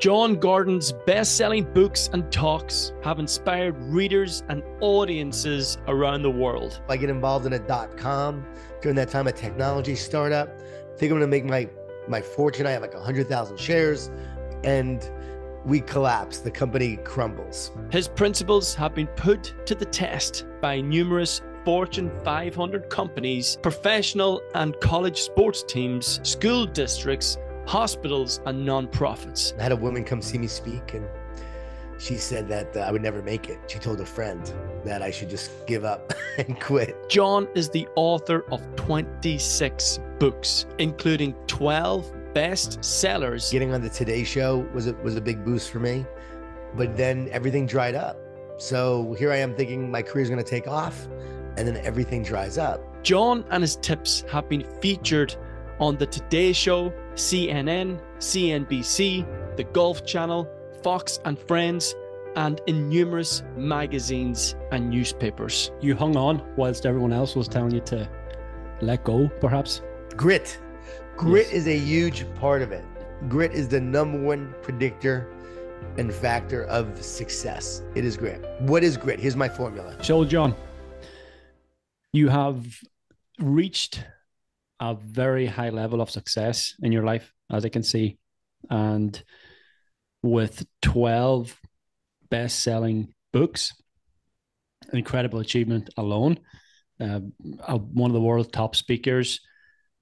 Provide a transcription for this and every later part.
Jon Gordon's best selling books and talks have inspired readers and audiences around the world. I get involved in a dot com during that time, a technology startup. think I'm gonna make my my fortune. I have like 100,000 shares and we collapse. The company crumbles. His principles have been put to the test by numerous Fortune 500 companies, professional and college sports teams, school districts, hospitals, and nonprofits. I had a woman come see me speak, and she said that uh, I would never make it. She told a friend that I should just give up and quit. Jon is the author of 26 books, including 12 best sellers. Getting on the Today Show was a, was a big boost for me, but then everything dried up. So here I am thinking my career is going to take off, and then everything dries up. Jon and his tips have been featured on the Today Show, CNN, CNBC, the Golf Channel, Fox and Friends, and in numerous magazines and newspapers. You hung on whilst everyone else was telling you to let go, perhaps? Grit. Grit yes. is a huge part of it. Grit is the number one predictor and factor of success. It is grit. What is grit? Here's my formula. So, Jon, you have reached a very high level of success in your life, as I can see. And with 12 best selling books, incredible achievement alone. Uh, one of the world's top speakers,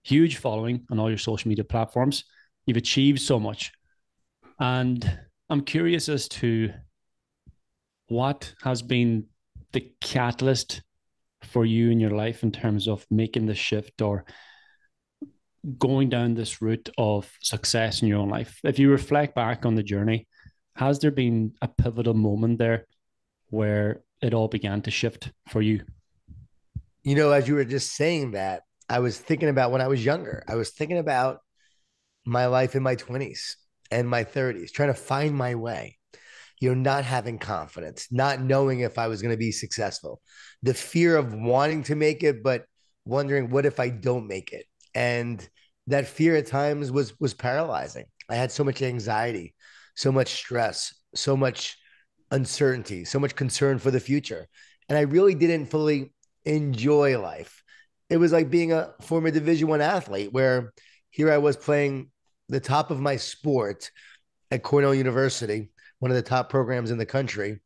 huge following on all your social media platforms. You've achieved so much. And I'm curious as to what has been the catalyst for you in your life in terms of making the shift or going down this route of success in your own life, if you reflect back on the journey, has there been a pivotal moment there where it all began to shift for you? You know, as you were just saying that, I was thinking about when I was younger. I was thinking about my life in my 20s and my 30s, trying to find my way, you know, not having confidence, not knowing if I was going to be successful, the fear of wanting to make it, but wondering what if I don't make it and that fear at times was was paralyzing. I had so much anxiety so much stress so much uncertainty so much concern for the future. And i really didn't fully enjoy life. It was like being a former division one athlete where here i was playing the top of my sport at cornell university one of the top programs in the country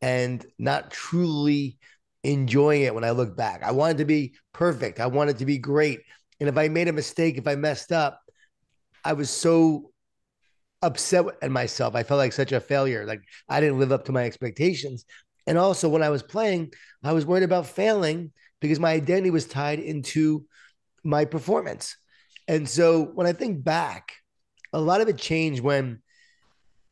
and not truly enjoying it when i look back. I wanted to be perfect. I wanted to be great and if I made a mistake, if I messed up, I was so upset at myself. I felt like such a failure. Like I didn't live up to my expectations. And also when I was playing, I was worried about failing because my identity was tied into my performance. And so when I think back, a lot of it changed when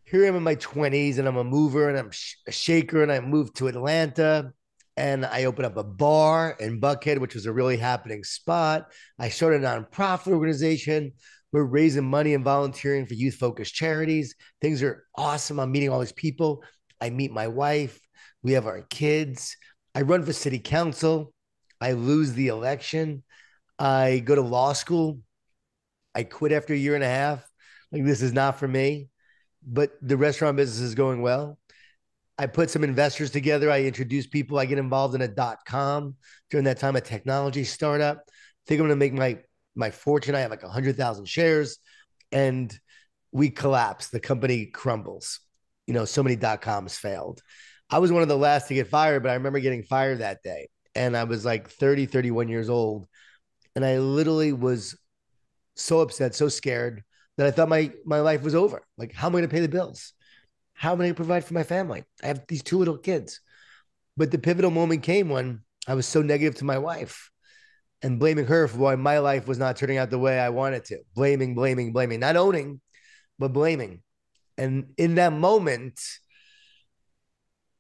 here I am in my 20s and I'm a mover and I'm a shaker and I moved to Atlanta and I opened up a bar in Buckhead, which was a really happening spot. I started a nonprofit organization. We're raising money and volunteering for youth focused charities. Things are awesome. I'm meeting all these people. I meet my wife. We have our kids. I run for city council. I lose the election. I go to law school. I quit after a year and a half. Like, this is not for me, but the restaurant business is going well. I put some investors together. I introduce people. I get involved in a dot com during that time, a technology startup. I think I'm going to make my my fortune. I have like hundred thousand shares, and we collapse. The company crumbles. You know, so many dot coms failed. I was one of the last to get fired, but I remember getting fired that day, and I was like 30, 31 years old, and I literally was so upset, so scared that I thought my my life was over. Like, how am I going to pay the bills? How am I going to provide for my family? I have these two little kids. But the pivotal moment came when I was so negative to my wife and blaming her for why my life was not turning out the way I wanted to. Blaming, blaming, blaming, not owning, but blaming. And in that moment,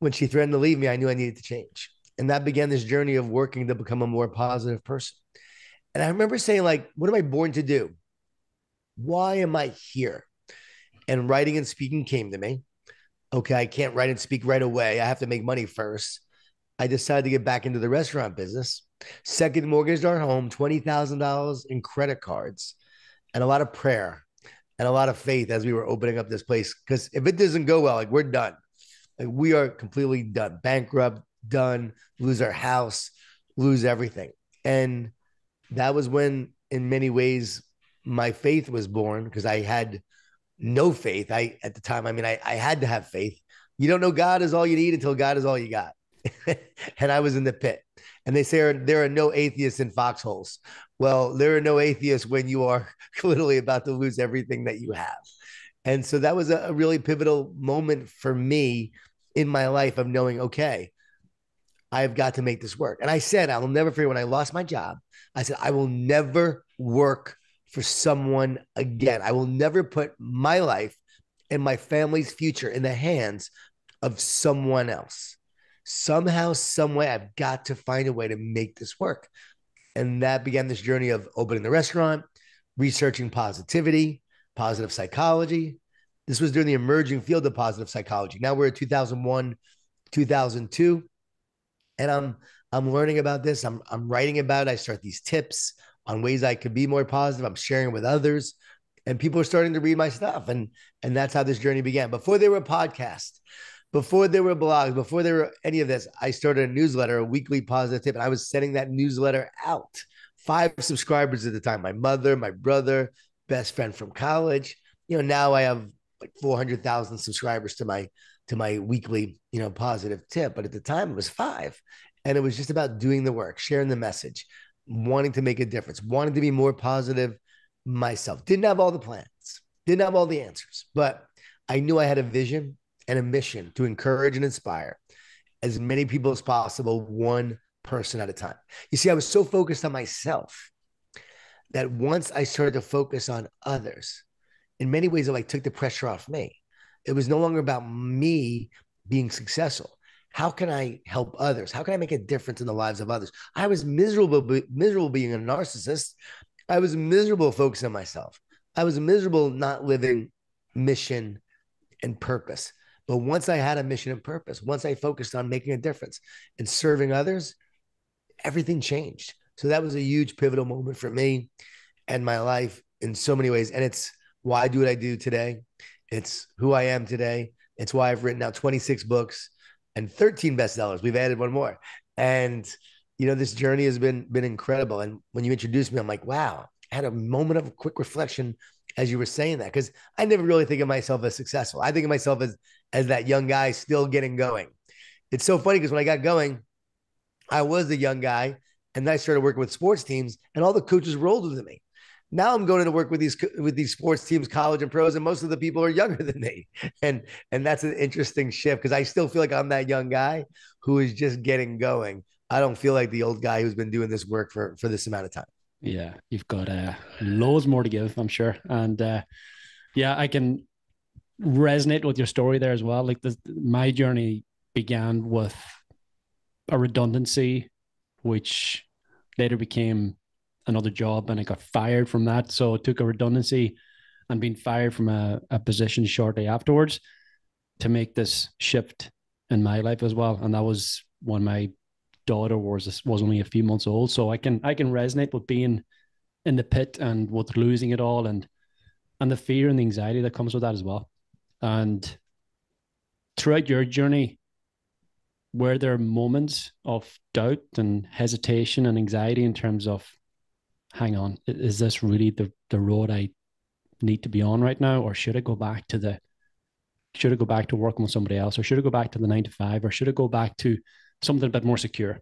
when she threatened to leave me, I knew I needed to change. And that began this journey of working to become a more positive person. And I remember saying, like, what am I born to do? Why am I here? And writing and speaking came to me okay, I can't write and speak right away. I have to make money first. I decided to get back into the restaurant business. Second, mortgaged our home, $20,000 in credit cards and a lot of prayer. and a lot of faith as we were opening up this place. Because if it doesn't go well, like we're done. Like we are completely done, bankrupt, done, lose our house, lose everything. And that was when, in many ways, my faith was born because I had no faith. I at the time, I mean, I, I had to have faith. You don't know God is all you need until God is all you got. and I was in the pit. And they say there are no atheists in foxholes. Well, there are no atheists when you are literally about to lose everything that you have. And so that was a, really pivotal moment for me in my life of knowing, okay, I've got to make this work. And I said, I'll never forget when I lost my job, I said, I will never work for someone again. I will never put my life and my family's future in the hands of someone else. Somehow, some way, I've got to find a way to make this work. And that began this journey of opening the restaurant, researching positivity, positive psychology. This was during the emerging field of positive psychology. Now we're at 2001, 2002. And I'm I'm learning about this. I'm I'm writing about it. I start these tips on ways I could be more positive. I'm sharing with others, and people are starting to read my stuff, and and that's how this journey began. Before there were podcasts, before there were blogs, before there were any of this, I started a newsletter, a weekly positive tip, and I was sending that newsletter out. Five subscribers at the time. My mother, my brother, best friend from college. You know, now I have like 400,000 subscribers to my to my weekly, you know, positive tip, but at the time it was 5. And it was just about doing the work, sharing the message, wanting to make a difference, wanting to be more positive myself. Didn't have all the plans, didn't have all the answers, but I knew I had a vision and a mission to encourage and inspire as many people as possible, one person at a time. You see, I was so focused on myself that once I started to focus on others, in many ways, it like took the pressure off me. It was no longer about me being successful how can I help others? How can I make a difference in the lives of others? I was miserable, miserable being a narcissist. I was miserable focusing on myself. I was miserable not living mission and purpose. But once I had a mission and purpose, once I focused on making a difference and serving others, everything changed. So that was a huge pivotal moment for me and my life in so many ways. And it's why I do what I do today. It's who I am today. It's why I've written out 26 books and 13 bestsellers. We've added one more. And you know, this journey has been been incredible. And when you introduced me, I'm like, wow, I had a moment of quick reflection as you were saying that because I never really think of myself as successful. I think of myself as as that young guy still getting going. It's so funny because when I got going, I was a young guy, and then I started working with sports teams, and all the coaches rolled than me. Now I'm going to work with these with these sports teams, college and pros, and most of the people are younger than me. And and that's an interesting shift because I still feel like I'm that young guy who is just getting going. I don't feel like the old guy who's been doing this work for for this amount of time. Yeah, you've got uh, loads more to give, I'm sure. And uh, yeah, I can resonate with your story there as well. Like the, my journey began with a redundancy, which later became another job and I got fired from that. So I took a redundancy and being fired from a, a position shortly afterwards to make this shift in my life as well. And that was when my daughter was was only a few months old. So I can I can resonate with being in the pit and with losing it all and and the fear and the anxiety that comes with that as well. And throughout your journey, were there moments of doubt and hesitation and anxiety in terms of hang on, is this really the, the road I need to be on right now? Or should I go back to the, should I go back to working with somebody else? Or should I go back to the nine to five? Or should I go back to something a bit more secure?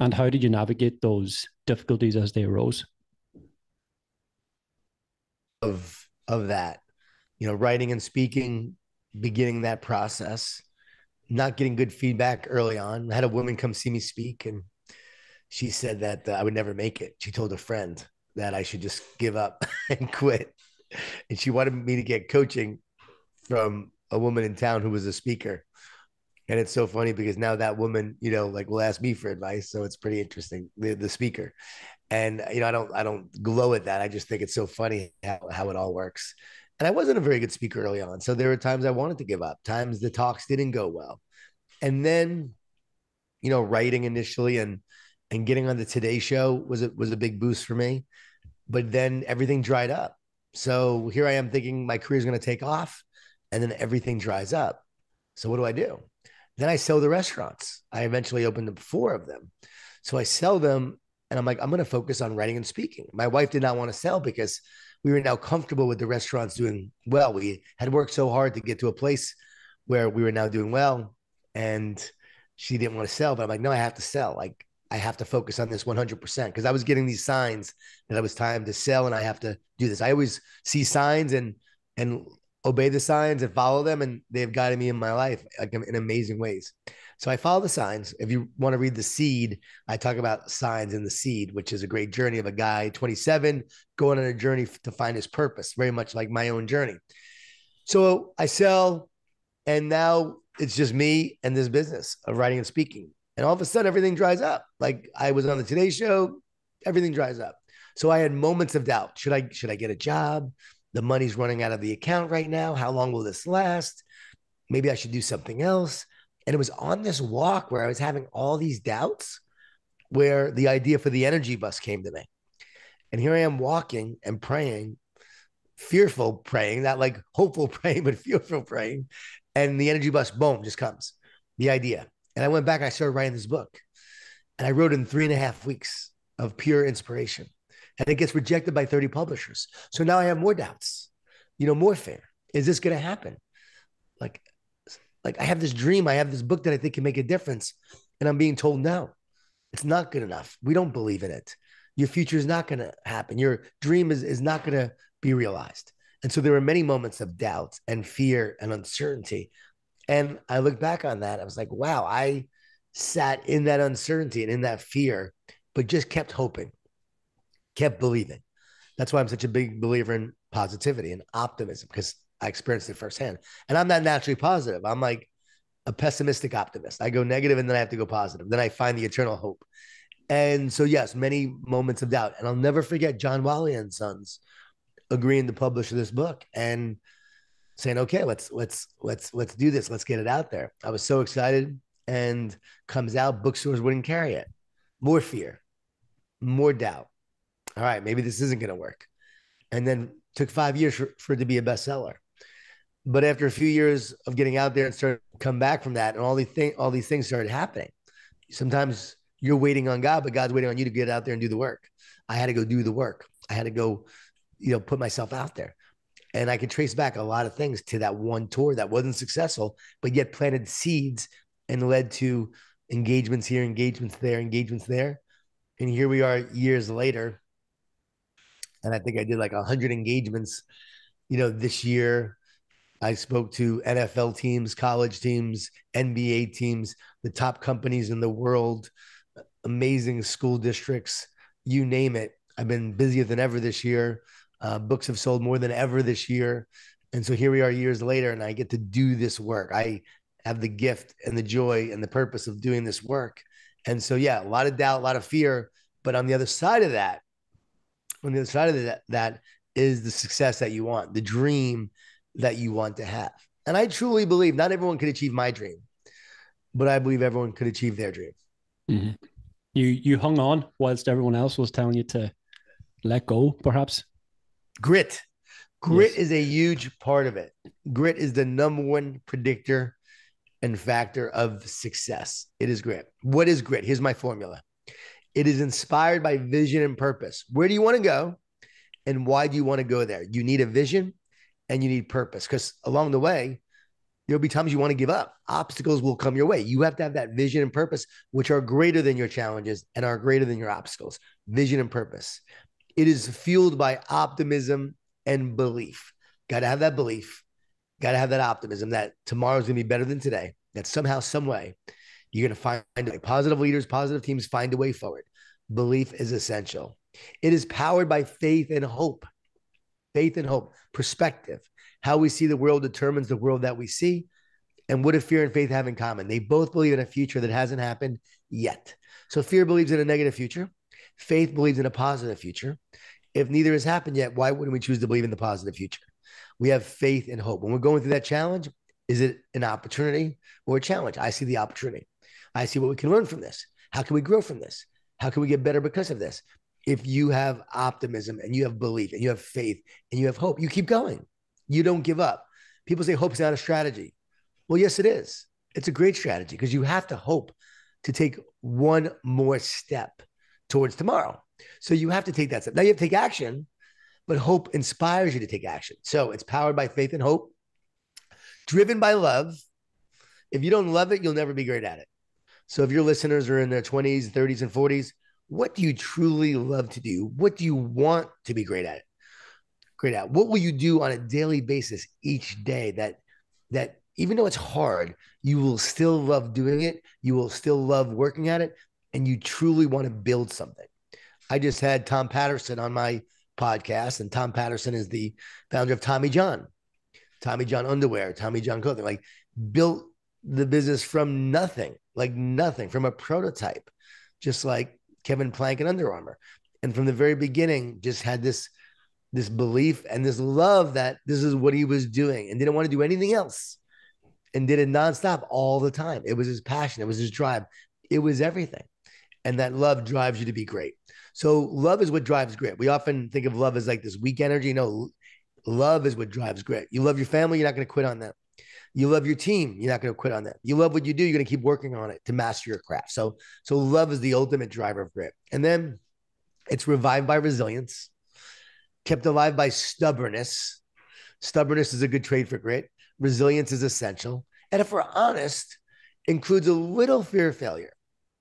And how did you navigate those difficulties as they arose? Of, of that, you know, writing and speaking, beginning that process, not getting good feedback early on. I had a woman come see me speak and she said that uh, I would never make it. She told a friend that I should just give up and quit. And she wanted me to get coaching from a woman in town who was a speaker. And it's so funny because now that woman, you know, like will ask me for advice. So it's pretty interesting, the, the speaker. And you know, I don't I don't glow at that. I just think it's so funny how, how it all works. And I wasn't a very good speaker early on. So there were times I wanted to give up, times the talks didn't go well. And then, you know, writing initially and and getting on the Today Show was a, was a big boost for me. But then everything dried up. So here I am thinking my career is going to take off and then everything dries up. So what do I do? Then I sell the restaurants. I eventually opened up four of them. So I sell them and I'm like, I'm going to focus on writing and speaking. My wife did not want to sell because we were now comfortable with the restaurants doing well. We had worked so hard to get to a place where we were now doing well. And she didn't want to sell, but I'm like, no, I have to sell. Like, I have to focus on this 100% because I was getting these signs that it was time to sell and I have to do this. I always see signs and and obey the signs and follow them, and they've guided me in my life like in amazing ways. So I follow the signs. If you want to read the seed, I talk about signs in the seed, which is a great journey of a guy 27 going on a journey to find his purpose, very much like my own journey. So I sell, and now it's just me and this business of writing and speaking. And all of a sudden, everything dries up. Like I was on the Today Show, everything dries up. So I had moments of doubt. Should I should I get a job? The money's running out of the account right now. How long will this last? Maybe I should do something else. And it was on this walk where I was having all these doubts where the idea for the energy bus came to me. And here I am walking and praying, fearful praying, not like hopeful praying, but fearful praying. And the energy bus, boom, just comes. The idea. And I went back, and I started writing this book. And I wrote in three and a half weeks of pure inspiration. And it gets rejected by 30 publishers. So now I have more doubts, you know, more fear. Is this going to happen? Like, like I have this dream, I have this book that I think can make a difference. And I'm being told no, it's not good enough. We don't believe in it. Your future is not going to happen. Your dream is, is not going to be realized. And so there were many moments of doubt and fear and uncertainty and I look back on that, I was like, wow, I sat in that uncertainty and in that fear, but just kept hoping, kept believing. That's why I'm such a big believer in positivity and optimism because I experienced it firsthand. And I'm not naturally positive. I'm like a pessimistic optimist. I go negative and then I have to go positive. Then I find the eternal hope. And so, yes, many moments of doubt. And I'll never forget John Wiley and Sons agreeing to publish this book. And saying, okay, let's let's let's let's do this. Let's get it out there. I was so excited and comes out, bookstores wouldn't carry it. More fear, more doubt. All right, maybe this isn't going to work. And then took five years for, for it to be a bestseller. But after a few years of getting out there and started come back from that, and all these things, all these things started happening. Sometimes you're waiting on God, but God's waiting on you to get out there and do the work. I had to go do the work. I had to go, you know, put myself out there. And I can trace back a lot of things to that one tour that wasn't successful, but yet planted seeds and led to engagements here, engagements there, engagements there. And here we are years later. And I think I did like 100 engagements, you know, this year. I spoke to NFL teams, college teams, NBA teams, the top companies in the world, amazing school districts, you name it. I've been busier than ever this year. Uh, books have sold more than ever this year. And so here we are years later, and I get to do this work. I have the gift and the joy and the purpose of doing this work. And so, yeah, a lot of doubt, a lot of fear. But on the other side of that, on the other side of that, that is the success that you want, the dream that you want to have. And I truly believe not everyone could achieve my dream, but I believe everyone could achieve their dream. Mm-hmm. You you hung on whilst everyone else was telling you to let go, perhaps. Grit. Grit yes. is a huge part of it. Grit is the number one predictor and factor of success. It is grit. What is grit? Here's my formula it is inspired by vision and purpose. Where do you want to go? And why do you want to go there? You need a vision and you need purpose because along the way, there'll be times you want to give up. Obstacles will come your way. You have to have that vision and purpose, which are greater than your challenges and are greater than your obstacles. Vision and purpose. It is fueled by optimism and belief. Got to have that belief. Got to have that optimism that tomorrow's going to be better than today. That somehow, some way, you're going to find a way. Positive leaders, positive teams find a way forward. Belief is essential. It is powered by faith and hope. Faith and hope, perspective. How we see the world determines the world that we see. And what do fear and faith have in common? They both believe in a future that hasn't happened yet. So fear believes in a negative future. Faith believes in a positive future. If neither has happened yet, why wouldn't we choose to believe in the positive future? We have faith and hope. When we're going through that challenge, is it an opportunity or a challenge? I see the opportunity. I see what we can learn from this. How can we grow from this? How can we get better because of this? if you have optimism and you have belief and you have faith and you have hope, you keep going. You don't give up. People say hope's not a strategy. Well, yes, it is. It's a great strategy because you have to hope to take one more step towards tomorrow. So you have to take that step. Now you have to take action, but hope inspires you to take action. So it's powered by faith and hope, driven by love. If you don't love it, you'll never be great at it. So if your listeners are in their 20s, 30s, and 40s, what do you truly love to do? What do you want to be great at? Great at. What will you do on a daily basis each day that that even though it's hard, you will still love doing it. You will still love working at it, and you truly want to build something. I just had Tom Patterson on my podcast, and Tom Patterson is the founder of Tommy John, Tommy John Underwear, Tommy John Clothing. Like built the business from nothing, like nothing, from a prototype, just like Kevin Plank and Under Armour. And from the very beginning, just had this this belief and this love that this is what he was doing and didn't want to do anything else and did it nonstop all the time. It was his passion, it was his drive, it was everything. And that love drives you to be great. So, love is what drives grit. We often think of love as like this weak energy. No, love is what drives grit. You love your family, you're not going to quit on them. You love your team, you're not going to quit on them. You love what you do, you're going to keep working on it to master your craft. So, so love is the ultimate driver of grit. And then it's revived by resilience, kept alive by stubbornness. Stubbornness is a good trade for grit resilience is essential. And if we're honest, includes a little fear of failure.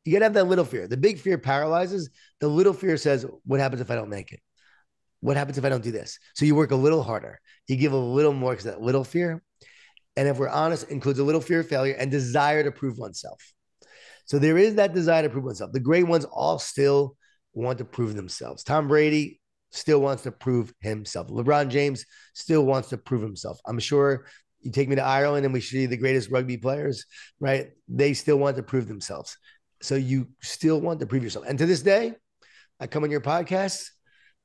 You got to have that little fear. The big fear paralyzes. The little fear says, What happens if I don't make it? What happens if I don't do this? So you work a little harder. You give a little more because that little fear. And if we're honest, includes a little fear of failure and desire to prove oneself. So there is that desire to prove oneself. The great ones all still want to prove themselves. Tom Brady still wants to prove himself. LeBron James still wants to prove himself. I'm sure you take me to Ireland and we see the greatest rugby players, right? They still want to prove themselves. So you still want to prove yourself. And to this day, I come on your podcast.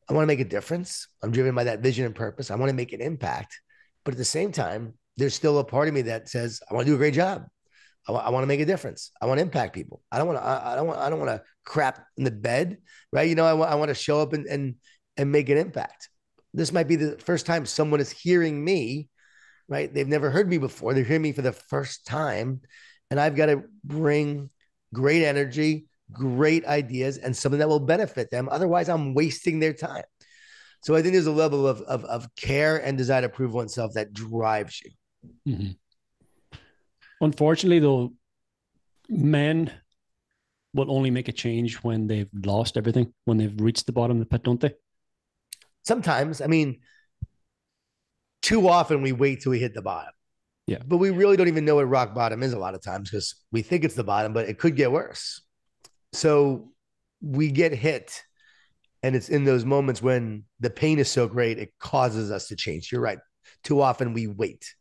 I want to make a difference. I'm driven by that vision and purpose. I want to make an impact. But at the same time, there's still a part of me that says, I want to do a great job. I, want to make a difference. I want to impact people. I don't want to, I, I don't want, I don't want to crap in the bed, right? You know, I, I want to show up and, and, and make an impact. This might be the first time someone is hearing me right? They've never heard me before. They're hearing me for the first time. And I've got to bring great energy, great ideas, and something that will benefit them. Otherwise, I'm wasting their time. So I think there's a level of, of, of care and desire to prove oneself that drives you. Mm-hmm. Unfortunately, though, men will only make a change when they've lost everything, when they've reached the bottom of the pit, don't they? Sometimes, I mean, too often we wait till we hit the bottom. Yeah. But we really don't even know what rock bottom is a lot of times because we think it's the bottom, but it could get worse. So we get hit. And it's in those moments when the pain is so great, it causes us to change. You're right. Too often we wait.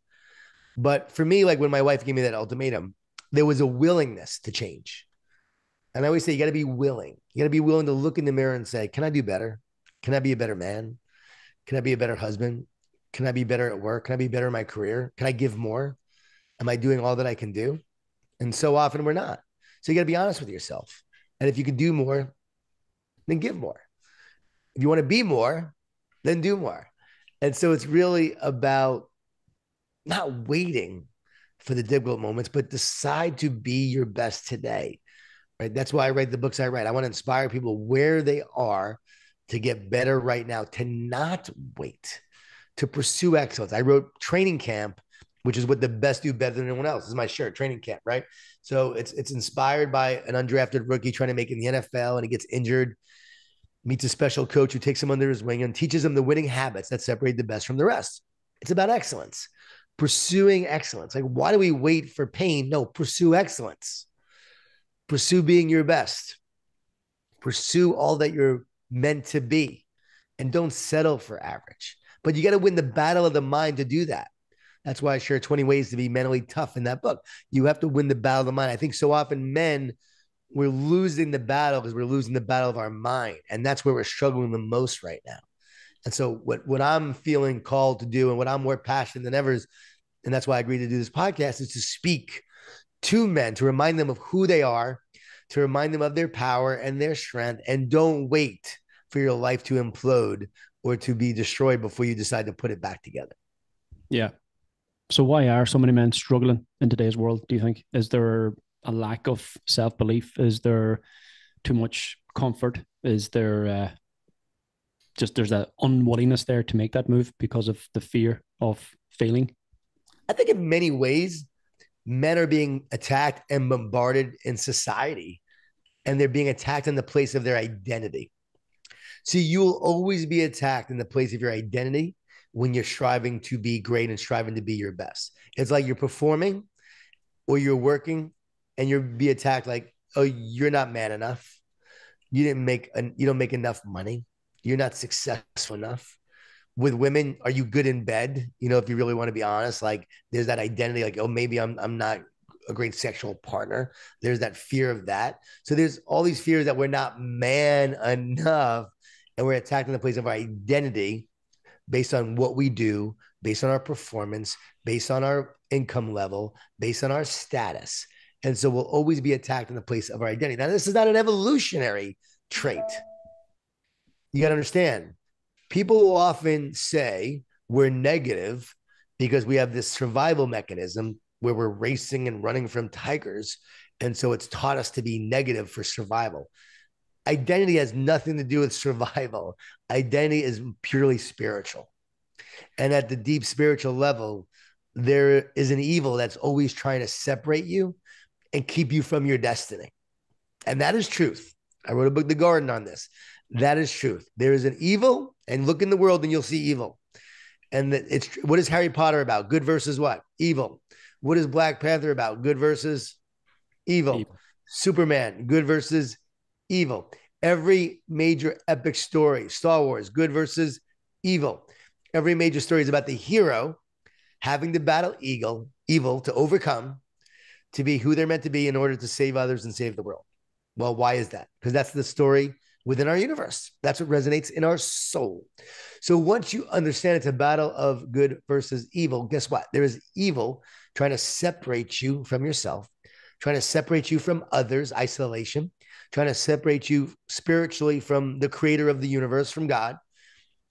But for me, like when my wife gave me that ultimatum, there was a willingness to change. And I always say, you got to be willing. You got to be willing to look in the mirror and say, can I do better? Can I be a better man? Can I be a better husband? Can I be better at work? Can I be better in my career? Can I give more? Am I doing all that I can do? And so often we're not. So you got to be honest with yourself. And if you can do more, then give more. If you want to be more, then do more. And so it's really about not waiting for the difficult moments, but decide to be your best today. Right. That's why I write the books I write. I want to inspire people where they are to get better right now, to not wait to pursue excellence. I wrote training camp, which is what the best do better than anyone else. This is my shirt, training camp, right? So it's it's inspired by an undrafted rookie trying to make it in the NFL and he gets injured, meets a special coach who takes him under his wing and teaches him the winning habits that separate the best from the rest. It's about excellence, pursuing excellence. Like, why do we wait for pain? No, pursue excellence. Pursue being your best. Pursue all that you're meant to be and don't settle for average. But you got to win the battle of the mind to do that. That's why I share 20 ways to be mentally tough in that book. You have to win the battle of the mind. I think so often men, we're losing the battle because we're losing the battle of our mind. And that's where we're struggling the most right now. And so what, what I'm feeling called to do and what I'm more passionate than ever is, and that's why I agreed to do this podcast, is to speak to men, to remind them of who they are, to remind them of their power and their strength, and don't wait for your life to implode or to be destroyed before you decide to put it back together. Yeah. So why are so many men struggling in today's world? Do you think is there a lack of self belief? Is there too much comfort? Is there uh, just there's that unwillingness there to make that move because of the fear of failing? I think in many ways, men are being attacked and bombarded in society, and they're being attacked in the place of their identity. See, you will always be attacked in the place of your identity when you're striving to be great and striving to be your best. It's like you're performing or you're working and you'll be attacked like, oh, you're not man enough. You didn't make an, you don't make enough money. You're not successful enough. With women, are you good in bed? You know, if you really want to be honest, like there's that identity, like, oh, maybe I'm I'm not a great sexual partner. There's that fear of that. So there's all these fears that we're not man enough and we're attacked in the place of our identity based on what we do, based on our performance, based on our income level, based on our status. And so we'll always be attacked in the place of our identity. Now, this is not an evolutionary trait. You got to understand, people will often say we're negative because we have this survival mechanism where we're racing and running from tigers. And so it's taught us to be negative for survival. Identity has nothing to do with survival, identity is purely spiritual. And at the deep spiritual level, there is an evil that's always trying to separate you and keep you from your destiny. And that is truth. I wrote a book, The Garden, on this. That is truth. There is an evil, and look in the world and you'll see evil. And it's what is Harry Potter about? Good versus what? Evil. What is Black Panther about? Good versus evil. evil. Superman, good versus evil. Every major epic story, Star Wars, good versus evil. Every major story is about the hero having to battle evil, evil to overcome, to be who they're meant to be in order to save others and save the world. Well, why is that? Because that's the story within our universe. That's what resonates in our soul. So once you understand it's a battle of good versus evil, guess what? There is evil trying to separate you from yourself, trying to separate you from others, isolation, trying to separate you spiritually from the creator of the universe, from God,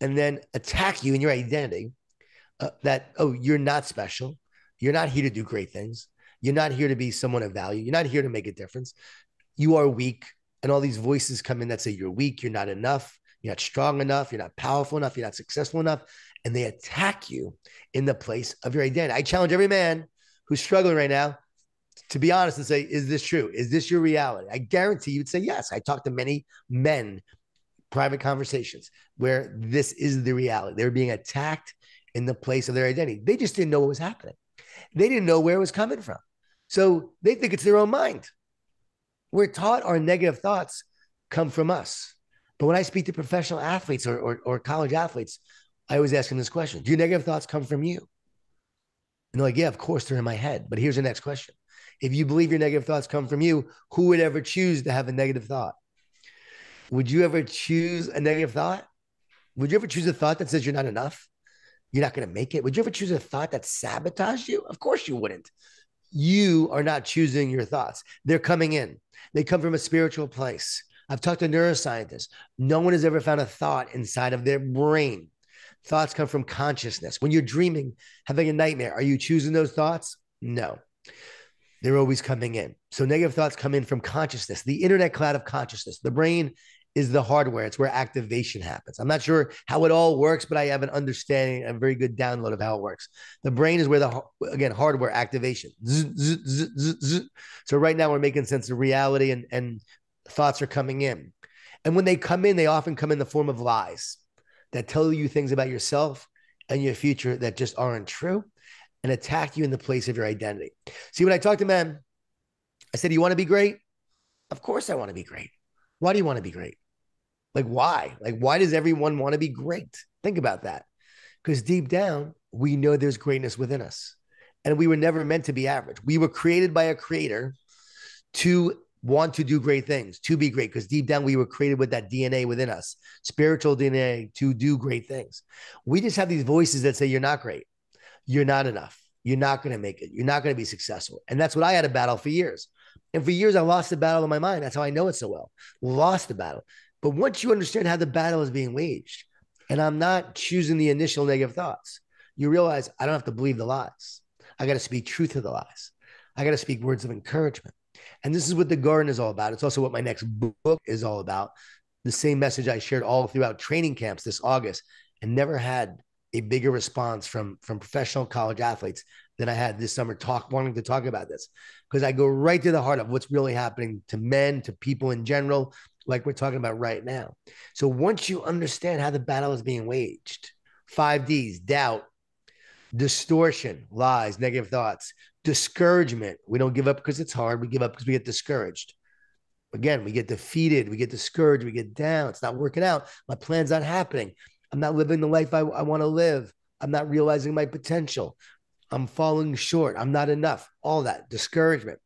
and then attack you in your identity uh, that, oh, you're not special. You're not here to do great things. You're not here to be someone of value. You're not here to make a difference. You are weak. And all these voices come in that say you're weak, you're not enough, you're not strong enough, you're not powerful enough, you're not successful enough. And they attack you in the place of your identity. I challenge every man who's struggling right now to be honest and say, is this true? Is this your reality? I guarantee you'd say yes. I talked to many men, private conversations, where this is the reality. They're being attacked in the place of their identity. They just didn't know what was happening. They didn't know where it was coming from. So they think it's their own mind. We're taught our negative thoughts come from us. But when I speak to professional athletes or, or, or college athletes, I always ask them this question Do your negative thoughts come from you? And they're like, Yeah, of course they're in my head. But here's the next question If you believe your negative thoughts come from you, who would ever choose to have a negative thought? Would you ever choose a negative thought? Would you ever choose a thought that says you're not enough? You're not going to make it? Would you ever choose a thought that sabotaged you? Of course you wouldn't. You are not choosing your thoughts, they're coming in. They come from a spiritual place. I've talked to neuroscientists. No one has ever found a thought inside of their brain. Thoughts come from consciousness. When you're dreaming, having a nightmare, are you choosing those thoughts? No. They're always coming in. So negative thoughts come in from consciousness, the internet cloud of consciousness. The brain is the hardware. It's where activation happens. I'm not sure how it all works, but I have an understanding, a very good download of how it works. The brain is where the again hardware activation. So right now we're making sense of reality and and thoughts are coming in. And when they come in, they often come in the form of lies that tell you things about yourself and your future that just aren't true and attack you in the place of your identity. See, when I talk to men, I said, You want to be great? Of course, I want to be great. Why do you want to be great? Like, why? Like, why does everyone want to be great? Think about that. Because deep down, we know there's greatness within us. And we were never meant to be average. We were created by a creator to want to do great things, to be great, because deep down we were created with that DNA within us, spiritual DNA to do great things. We just have these voices that say, You're not great. You're not enough. You're not going to make it. You're not going to be successful. And that's what I had to battle for years. And for years, I lost the battle in my mind. That's how I know it so well. Lost the battle. But once you understand how the battle is being waged, and I'm not choosing the initial negative thoughts, you realize I don't have to believe the lies. I got to speak truth to the lies. I got to speak words of encouragement. And this is what the garden is all about. It's also what my next book is all about. The same message I shared all throughout training camps this August and never had a bigger response from from professional college athletes than I had this summer talk wanting to talk about this because I go right to the heart of what's really happening to men, to people in general, like we're talking about right now. So once you understand how the battle is being waged, five D's, doubt, distortion, lies, negative thoughts, discouragement. We don't give up because it's hard. We give up because we get discouraged. Again, we get defeated, we get discouraged, we get down. It's not working out. My plan's not happening. I'm not living the life I, I want to live. I'm not realizing my potential. I'm falling short. I'm not enough. All that discouragement,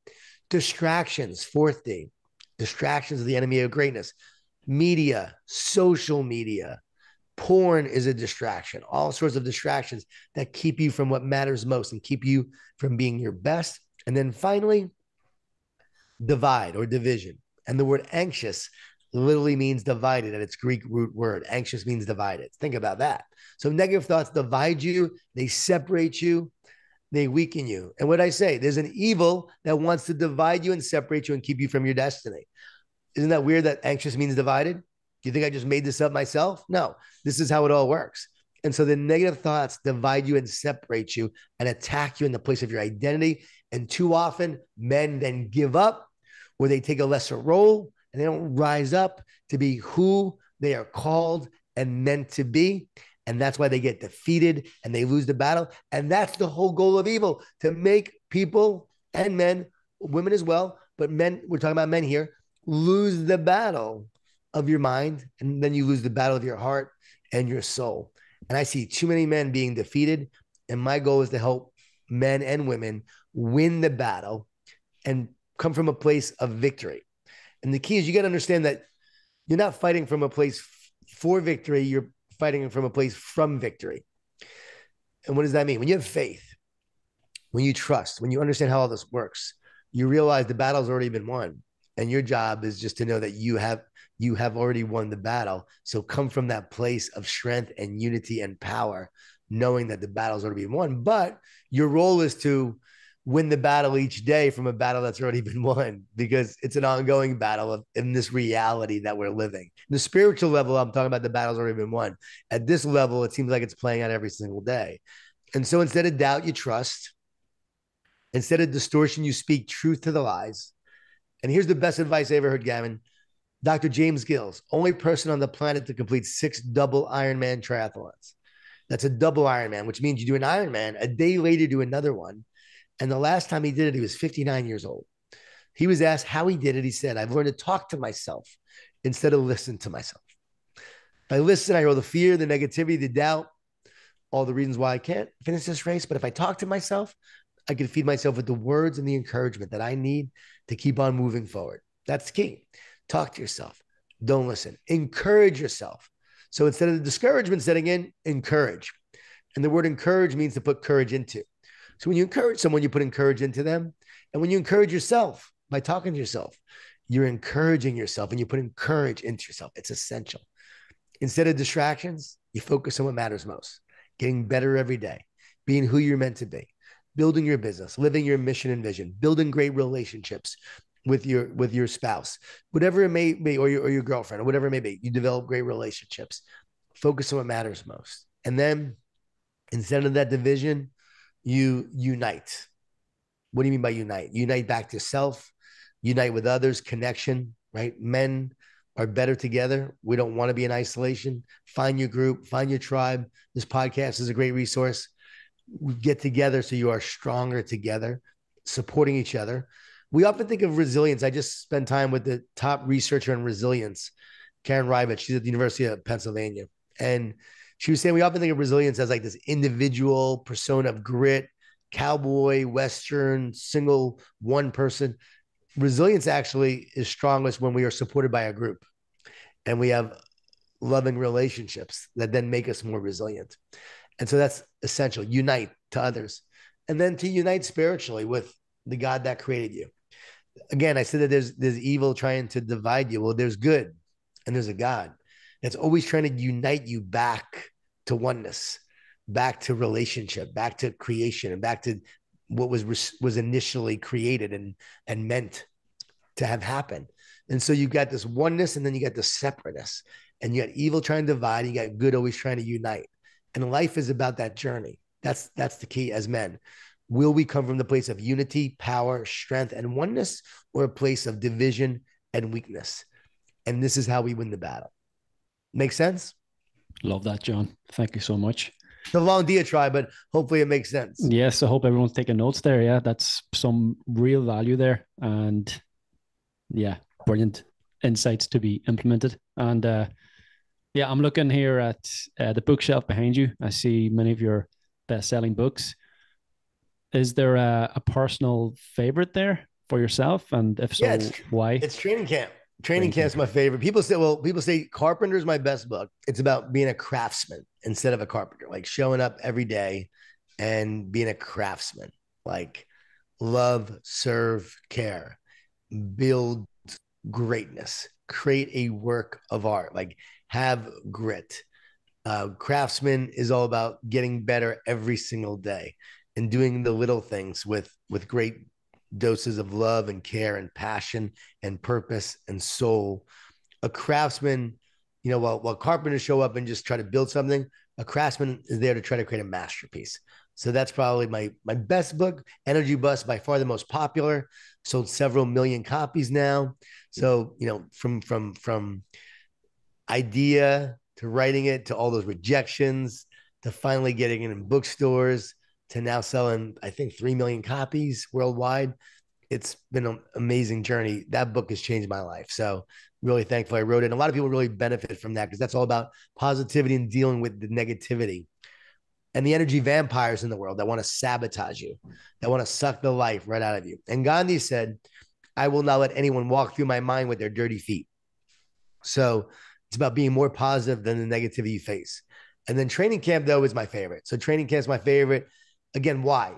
distractions. Fourth D, distractions are the enemy of greatness. Media, social media, porn is a distraction. All sorts of distractions that keep you from what matters most and keep you from being your best. And then finally, divide or division. And the word anxious literally means divided at its Greek root word. Anxious means divided. Think about that. So negative thoughts divide you, they separate you, they weaken you. And what I say, there's an evil that wants to divide you and separate you and keep you from your destiny. Isn't that weird that anxious means divided? Do you think I just made this up myself? No, this is how it all works. And so the negative thoughts divide you and separate you and attack you in the place of your identity. And too often, men then give up or they take a lesser role and they don't rise up to be who they are called and meant to be. And that's why they get defeated and they lose the battle. And that's the whole goal of evil to make people and men, women as well, but men, we're talking about men here, lose the battle of your mind. And then you lose the battle of your heart and your soul. And I see too many men being defeated. And my goal is to help men and women win the battle and come from a place of victory. And the key is you got to understand that you're not fighting from a place for victory, you're fighting from a place from victory. And what does that mean? When you have faith, when you trust, when you understand how all this works, you realize the battle's already been won. And your job is just to know that you have you have already won the battle. So come from that place of strength and unity and power, knowing that the battle's already been won. But your role is to win the battle each day from a battle that's already been won because it's an ongoing battle of, in this reality that we're living. The spiritual level, I'm talking about the battle's already been won. At this level, it seems like it's playing out every single day. And so instead of doubt, you trust. Instead of distortion, you speak truth to the lies. And here's the best advice I ever heard, Gavin. Dr. James Gills, only person on the planet to complete six double Ironman triathlons. That's a double Ironman, which means you do an Ironman, a day later do another one and the last time he did it, he was 59 years old. He was asked how he did it. He said, I've learned to talk to myself instead of listen to myself. If I listen, I hear the fear, the negativity, the doubt, all the reasons why I can't finish this race. But if I talk to myself, I can feed myself with the words and the encouragement that I need to keep on moving forward. That's key. Talk to yourself. Don't listen. Encourage yourself. So instead of the discouragement setting in, encourage. And the word encourage means to put courage into. So when you encourage someone, you put encourage into them. And when you encourage yourself by talking to yourself, you're encouraging yourself and you put encourage into yourself. It's essential. Instead of distractions, you focus on what matters most getting better every day, being who you're meant to be, building your business, living your mission and vision, building great relationships with your with your spouse, whatever it may be, or your, or your girlfriend, or whatever it may be. You develop great relationships. Focus on what matters most. And then instead of that division, you unite. What do you mean by unite? Unite back to self, unite with others, connection, right? Men are better together. We don't want to be in isolation. Find your group, find your tribe. This podcast is a great resource. We get together so you are stronger together, supporting each other. We often think of resilience. I just spent time with the top researcher on resilience, Karen Reivich. She's at the University of Pennsylvania. And she was saying we often think of resilience as like this individual persona of grit, cowboy, Western, single, one person. Resilience actually is strongest when we are supported by a group and we have loving relationships that then make us more resilient. And so that's essential. Unite to others. And then to unite spiritually with the God that created you. Again, I said that there's there's evil trying to divide you. Well, there's good and there's a God that's always trying to unite you back to oneness, back to relationship, back to creation, and back to what was was initially created and and meant to have happen. And so you got this oneness, and then you got the separateness, and you got evil trying to divide, and you got good always trying to unite. And life is about that journey. That's that's the key as men. Will we come from the place of unity, power, strength, and oneness, or a place of division and weakness? And this is how we win the battle. Make sense? Love that, Jon. Thank you so much. It's a long diatribe, but hopefully it makes sense. Yes, I hope everyone's taking notes there. Yeah, that's some real value there. And yeah, brilliant insights to be implemented. And uh, yeah, I'm looking here at uh, the bookshelf behind you. I see many of your best selling books. Is there a, a, personal favorite there for yourself? And if so, yeah, it's, why? It's Training Camp. Training Camp is my favorite. People say, well, people say Carpenter is my best book. It's about being a craftsman instead of a carpenter, like showing up every day and being a craftsman, like love, serve, care, build greatness, create a work of art, like have grit. Uh, craftsman is all about getting better every single day and doing the little things with with great doses of love and care and passion and purpose and soul. A craftsman, you know, while, while carpenters show up and just try to build something, a craftsman is there to try to create a masterpiece. So that's probably my my best book. Energy Bus by far the most popular. Sold several million copies now. So you know, from from from idea to writing it to all those rejections to finally getting it in bookstores to now selling, I think, 3 million copies worldwide. It's been an amazing journey. That book has changed my life. So, really thankful I wrote it. And a lot of people really benefit from that because that's all about positivity and dealing with the negativity and the energy vampires in the world that want to sabotage you, that want to suck the life right out of you. And Gandhi said, I will not let anyone walk through my mind with their dirty feet. So, it's about being more positive than the negativity you face. And then training camp, though, is my favorite. So training camp is my favorite Again, why?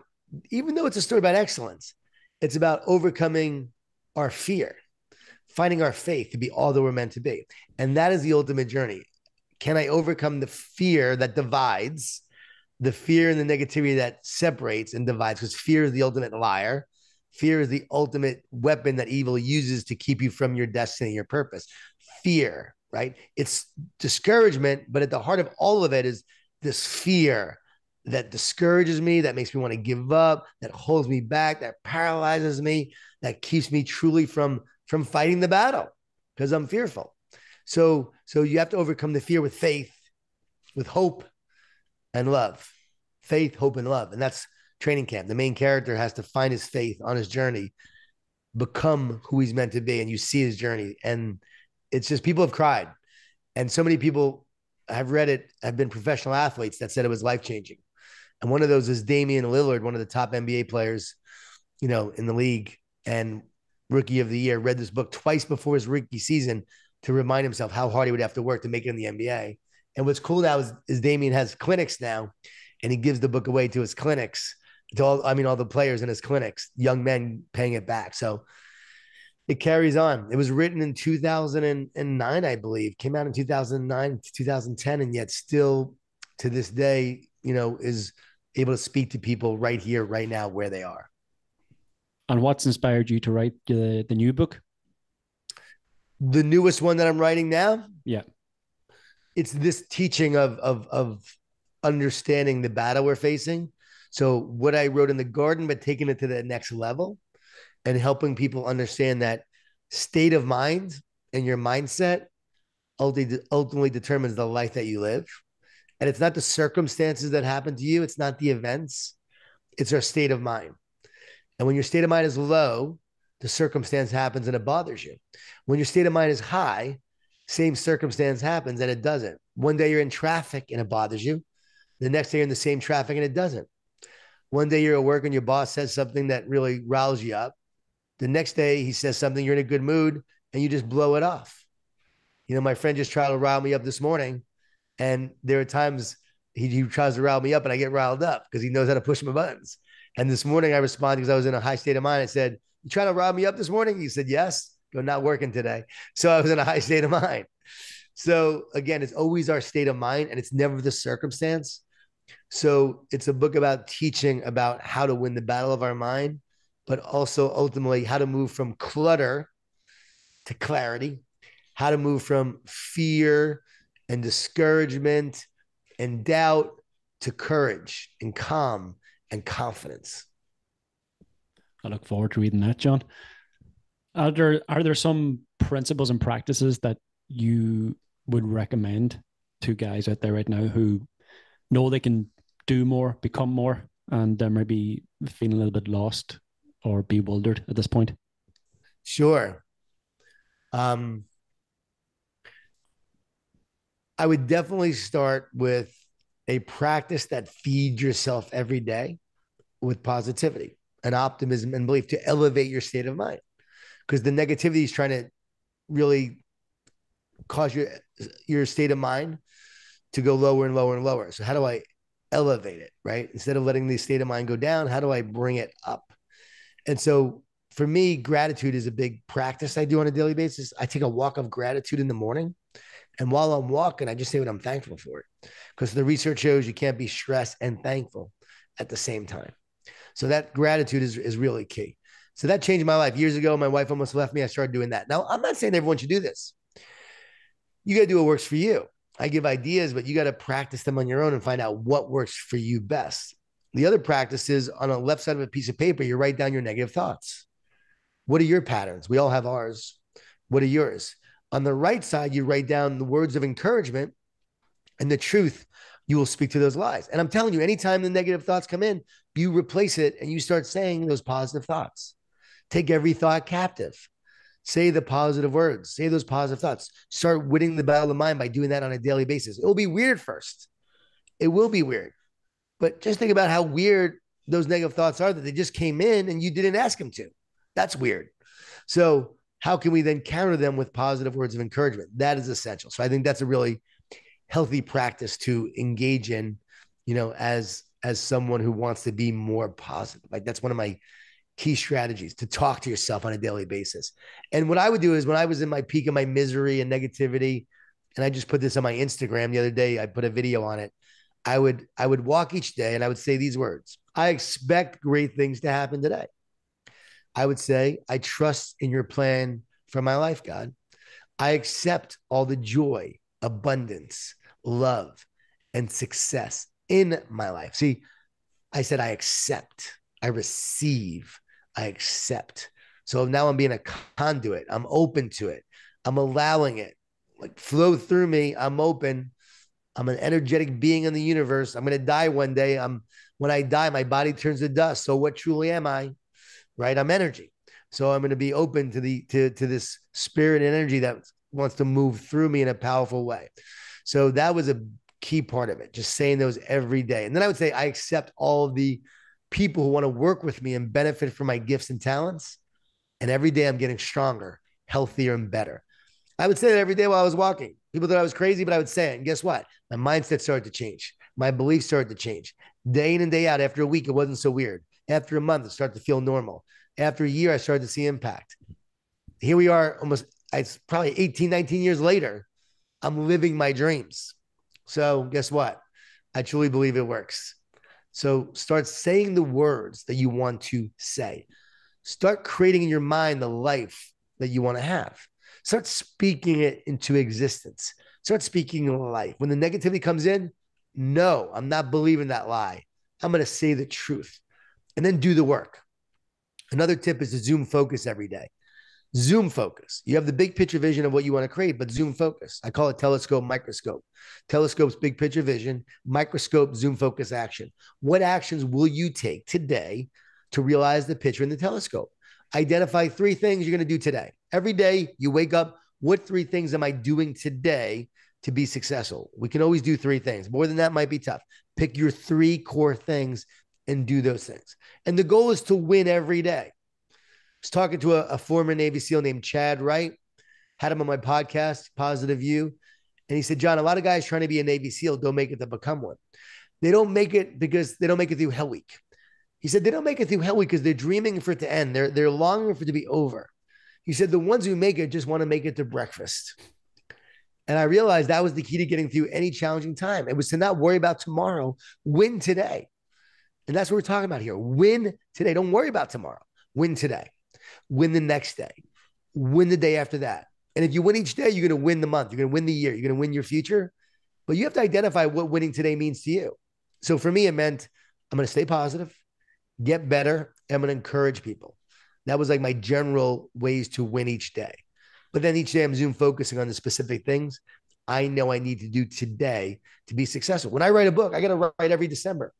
Even though it's a story about excellence, it's about overcoming our fear, finding our faith to be all that we're meant to be. And that is the ultimate journey. Can I overcome the fear that divides, the fear and the negativity that separates and divides? Because fear is the ultimate liar. Fear is the ultimate weapon that evil uses to keep you from your destiny, your purpose. Fear, right? It's discouragement, but at the heart of all of it is this fear that discourages me, that makes me want to give up, that holds me back, that paralyzes me, that keeps me truly from from fighting the battle because I'm fearful. So so you have to overcome the fear with faith, with hope and love. Faith, hope and love. And that's training camp. The main character has to find his faith on his journey, become who he's meant to be and you see his journey and it's just people have cried. And so many people have read it have been professional athletes that said it was life changing and one of those is Damian Lillard, one of the top NBA players, you know, in the league and rookie of the year. Read this book twice before his rookie season to remind himself how hard he would have to work to make it in the NBA. And what's cool now is, is Damian has clinics now, and he gives the book away to his clinics, to all I mean, all the players in his clinics, young men paying it back. So it carries on. It was written in 2009, I believe, came out in 2009 2010, and yet still to this day, you know, is able to speak to people right here, right now, where they are. And what's inspired you to write the, the new book? The newest one that I'm writing now? Yeah. It's this teaching of, of, of understanding the battle we're facing. So, what I wrote in the garden, but taking it to the next level and helping people understand that state of mind and your mindset ultimately determines the life that you live. And it's not the circumstances that happen to you, it's not the events, it's our state of mind. And when your state of mind is low, the circumstance happens and it bothers you. When your state of mind is high, same circumstance happens and it doesn't. One day you're in traffic and it bothers you. The next day you're in the same traffic and it doesn't. One day you're at work and your boss says something that really riles you up. The next day he says something, you're in a good mood and you just blow it off. You know, my friend just tried to rile me up this morning and there are times he, he tries to rile me up and I get riled up because he knows how to push my buttons. And this morning I responded because I was in a high state of mind. I said, You trying to rile me up this morning? He said, Yes. go, not working today. So I was in a high state of mind. So again, it's always our state of mind and it's never the circumstance. So it's a book about teaching about how to win the battle of our mind, but also ultimately how to move from clutter to clarity, how to move from fear and discouragement and doubt to courage and calm and confidence. I look forward to reading that, Jon. Are there are there some principles and practices that you would recommend to guys out there right now who know they can do more, become more, and they're maybe feeling a little bit lost or bewildered at this point? Sure. Um, I would definitely start with a practice that feeds yourself every day with positivity and optimism and belief to elevate your state of mind. Because the negativity is trying to really cause your your state of mind to go lower and lower and lower. So how do I elevate it, right? Instead of letting the state of mind go down, how do I bring it up? And so for me, gratitude is a big practice I do on a daily basis. I take a walk of gratitude in the morning. And while I'm walking, I just say what I'm thankful for. Because the research shows you can't be stressed and thankful at the same time. So that gratitude is, is really key. So that changed my life. Years ago, my wife almost left me. I started doing that. Now, I'm not saying everyone should do this. You got to do what works for you. I give ideas, but you got to practice them on your own and find out what works for you best. The other practice is on the left side of a piece of paper, you write down your negative thoughts. What are your patterns? We all have ours. What are yours? On the right side, you write down the words of encouragement and the truth. You will speak to those lies. And I'm telling you, anytime the negative thoughts come in, you replace it and you start saying those positive thoughts. Take every thought captive. Say the positive words, say those positive thoughts. Start winning the battle of the mind by doing that on a daily basis. It will be weird first. It will be weird. But just think about how weird those negative thoughts are that they just came in and you didn't ask them to. That's weird. So, how can we then counter them with positive words of encouragement? That is essential. So, I think that's a really healthy practice to engage in, you know, as as someone who wants to be more positive. Like that's one of my key strategies to talk to yourself on a daily basis. And what I would do is when I was in my peak of my misery and negativity, and I just put this on my Instagram the other day, I put a video on it. I would I would walk each day and I would say these words. I expect great things to happen today. I would say, I trust in your plan for my life, God. I accept all the joy, abundance, love, and success in my life. See, I said, I accept, I receive, I accept. So now I'm being a conduit. I'm open to it. I'm allowing it like flow through me. I'm open. I'm an energetic being in the universe. I'm going to die one day. I'm when I die, my body turns to dust. So what truly am I? Right? I'm energy. So I'm going to be open to the to to this spirit and energy that wants to move through me in a powerful way. So that was a key part of it. Just saying those every day. And then I would say I accept all the people who want to work with me and benefit from my gifts and talents. And every day I'm getting stronger, healthier, and better. I would say that every day while I was walking. People thought I was crazy, but I would say it. And guess what? My mindset started to change. My beliefs started to change. Day in and day out, after a week, it wasn't so weird. After a month, it started to feel normal. After a year, I started to see impact. Here we are, almost, it's probably 18, 19 years later. I'm living my dreams. So, guess what? I truly believe it works. So start saying the words that you want to say. Start creating in your mind the life that you want to have. Start speaking it into existence. Start speaking life. When the negativity comes in, no, I'm not believing that lie. I'm going to say the truth and then do the work. Another tip is to zoom focus every day. Zoom focus. You have the big picture vision of what you want to create, but zoom focus. I call it telescope, microscope. Telescope's big picture vision, microscope, zoom focus action. What actions will you take today to realize the picture in the telescope? Identify three things you're going to do today. Every day you wake up, what three things am I doing today to be successful? We can always do three things. More than that might be tough. Pick your three core things and do those things. And the goal is to win every day I was talking to a, a former Navy SEAL named Chad Wright, had him on my podcast, Positive View. And he said, Jon, a lot of guys trying to be a Navy SEAL don't make it to become one. They don't make it because they don't make it through Hell Week. He said they don't make it through Hell Week because they're dreaming for it to end. They're they're longing for it to be over. He said, the ones who make it just want to make it to breakfast. And I realized that was the key to getting through any challenging time. It was to not worry about tomorrow, win today. And that's what we're talking about here. Win today. Don't worry about tomorrow. Win today. Win the next day. Win the day after that. And if you win each day, you're going to win the month. You're going to win the year. You're going to win your future. But you have to identify what winning today means to you. So for me, it meant I'm going to stay positive, get better. I'm going to encourage people. That was like my general ways to win each day. But then each day I'm Zoom focusing on the specific things I know I need to do today to be successful. When I write a book, I got to write every December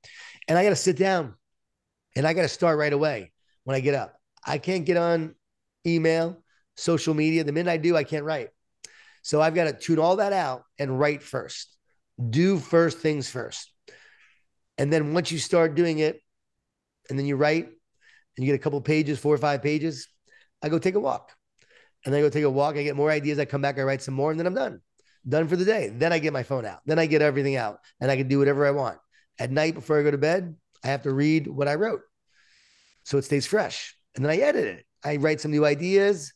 and I got to sit down and I got to start right away when I get up. I can't get on email, social media. The minute I do, I can't write. So I've got to tune all that out and write first. Do first things first. And then once you start doing it, and then you write and you get a couple pages, four or five pages, I go take a walk. And then I go take a walk. I get more ideas. I come back, I write some more, and then I'm done. Done for the day. Then I get my phone out. Then I get everything out and I can do whatever I want. At night before I go to bed, I have to read what I wrote. So it stays fresh. And then I edit it. I write some new ideas.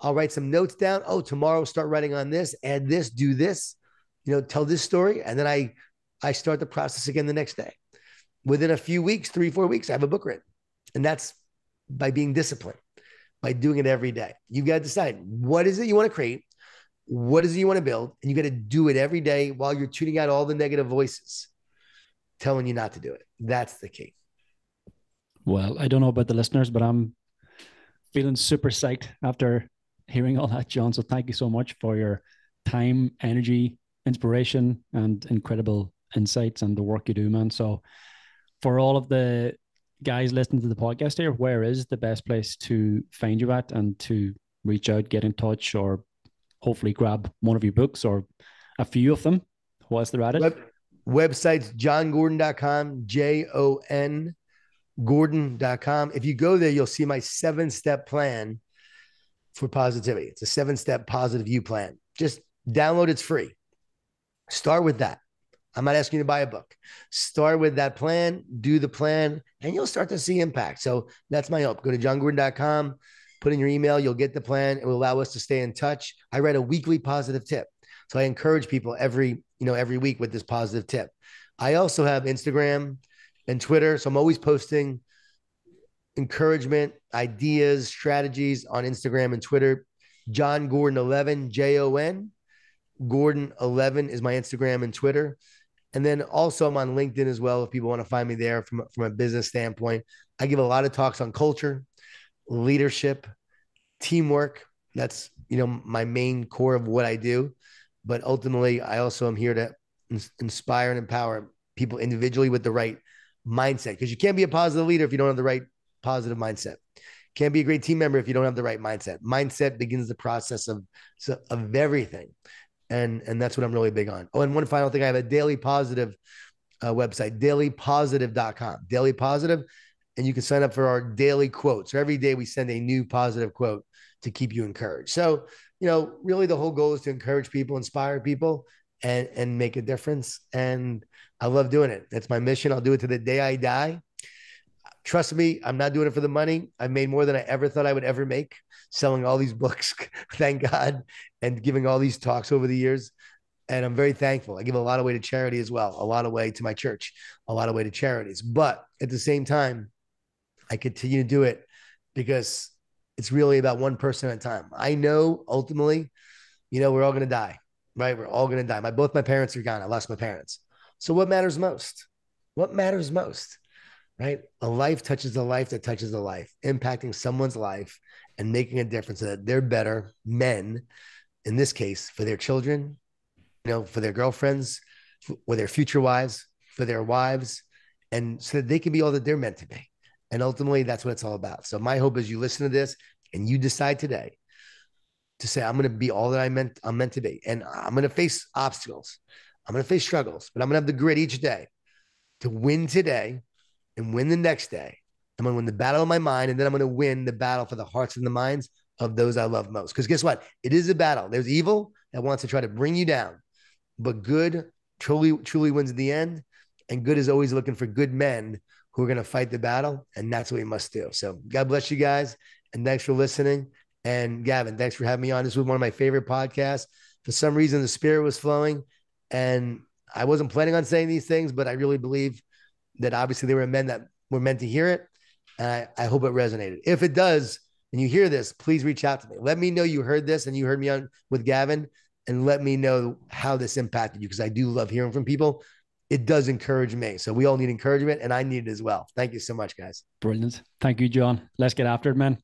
I'll write some notes down. Oh, tomorrow start writing on this, add this, do this, you know, tell this story. And then I I start the process again the next day. Within a few weeks, three, four weeks, I have a book written. And that's by being disciplined, by doing it every day. You got to decide what is it you want to create, what is it you want to build, and you got to do it every day while you're tuning out all the negative voices telling you not to do it. That's the key. Well, I don't know about the listeners, but I'm feeling super psyched after hearing all that, Jon. So thank you so much for your time, energy, inspiration, and incredible insights and the work you do, man. So for all of the guys listening to the podcast here, where is the best place to find you at and to reach out, get in touch, or hopefully grab one of your books or a few of them whilst they're at it? Web, website's jongordon.com, J O N Gordon.com. If you go there, you'll see my seven step plan for positivity. It's a seven step positive you plan. Just download it's free. Start with that. I'm not asking you to buy a book. Start with that plan, do the plan, and you'll start to see impact. So that's my hope. Go to jongordon.com, put in your email, you'll get the plan. It will allow us to stay in touch. I write a weekly positive tip. So I encourage people every, you know, every week with this positive tip. I also have Instagram and Twitter. So I'm always posting encouragement, ideas, strategies on Instagram and Twitter. Jon Gordon 11, J O N. Gordon 11 is my Instagram and Twitter. And then also I'm on LinkedIn as well if people want to find me there from, from a business standpoint. I give a lot of talks on culture, leadership, teamwork. That's, you know, my main core of what I do. But ultimately, I also am here to inspire and empower people individually with the right mindset because you can't be a positive leader if you don't have the right positive mindset. Can't be a great team member if you don't have the right mindset. Mindset begins the process of of everything, and and that's what I'm really big on. Oh, and one final thing, I have a daily positive uh, website, dailypositive.com. Daily positive, and you can sign up for our daily quote. So every day we send a new positive quote to keep you encouraged. So you know, really, the whole goal is to encourage people, inspire people, and and make a difference. And I love doing it. That's my mission. I'll do it to the day I die. Trust me, I'm not doing it for the money. I made more than I ever thought I would ever make selling all these books, thank God, and giving all these talks over the years. And I'm very thankful. I give a lot away to charity as well, a lot away to my church, a lot away to charities. But at the same time, I continue to do it because it's really about one person at a time. I know ultimately, you know, we're all going to die right? We're all going to die. My both my parents are gone. I lost my parents. So what matters most? What matters most? Right? A life touches a life that touches a life, impacting someone's life and making a difference so that they're better men, in this case, for their children, you know, for their girlfriends, for their future wives, for their wives, and so that they can be all that they're meant to be. And ultimately, that's what it's all about. So my hope is you listen to this and you decide today to say I'm going to be all that I meant I'm meant to be, and I'm going to face obstacles, I'm going to face struggles, but I'm going to have the grit each day to win today and win the next day. I'm going to win the battle of my mind, and then I'm going to win the battle for the hearts and the minds of those I love most. Because guess what? It is a battle. There's evil that wants to try to bring you down, but good truly truly wins in the end, and good is always looking for good men who are going to fight the battle, and that's what we must do. So God bless you guys, and thanks for listening And Gavin, thanks for having me on. This was one of my favorite podcasts. For some reason, the spirit was flowing, and I wasn't planning on saying these things, but I really believe that obviously there were men that were meant to hear it. And I, I hope it resonated. If it does, and you hear this, please reach out to me. Let me know you heard this and you heard me on with Gavin, and let me know how this impacted you because I do love hearing from people. It does encourage me. So we all need encouragement, and I need it as well. Thank you so much, guys. Brilliant. Thank you, Jon. Let's get after it, man.